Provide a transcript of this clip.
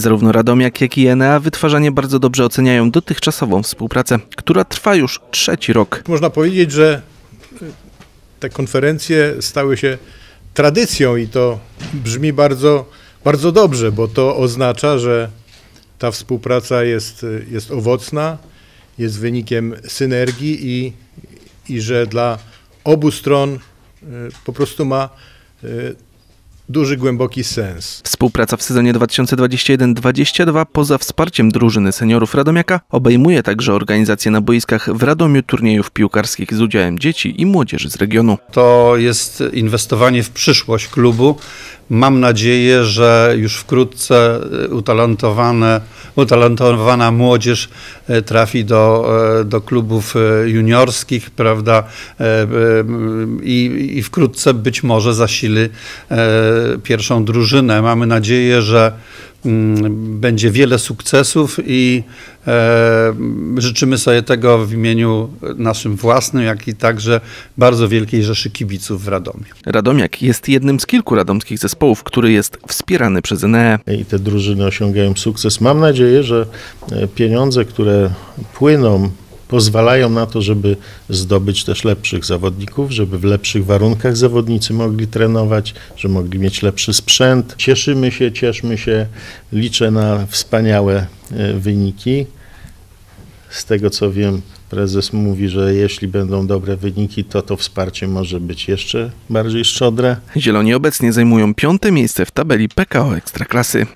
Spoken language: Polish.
Zarówno Radomiak, jak i Enea wytwarzanie bardzo dobrze oceniają dotychczasową współpracę, która trwa już trzeci rok. Można powiedzieć, że te konferencje stały się tradycją i to brzmi bardzo, bardzo dobrze, bo to oznacza, że ta współpraca jest, jest owocna, jest wynikiem synergii i, i że dla obu stron y, po prostu ma y, duży, głęboki sens. Współpraca w sezonie 2021-2022 poza wsparciem drużyny seniorów Radomiaka obejmuje także organizację na boiskach w Radomiu turniejów piłkarskich z udziałem dzieci i młodzieży z regionu. To jest inwestowanie w przyszłość klubu. Mam nadzieję, że już wkrótce utalentowane, utalentowana młodzież e, trafi do, e, do klubów e, juniorskich, prawda? I, I wkrótce być może zasili pierwszą drużynę. Mamy nadzieję, że będzie wiele sukcesów i e, życzymy sobie tego w imieniu naszym własnym, jak i także bardzo wielkiej rzeszy kibiców w Radomiu. Radomiak jest jednym z kilku radomskich zespołów, który jest wspierany przez Enea. i te drużyny osiągają sukces. Mam nadzieję, że e, pieniądze, które płyną, pozwalają na to, żeby zdobyć też lepszych zawodników, żeby w lepszych warunkach zawodnicy mogli trenować, że mogli mieć lepszy sprzęt. Cieszymy się, cieszmy się, liczę na wspaniałe e, wyniki. Z tego co wiem, prezes mówi, że jeśli będą dobre wyniki, to to wsparcie może być jeszcze bardziej szczodre. Zieloni obecnie zajmują piąte miejsce w tabeli PKO Ekstraklasy.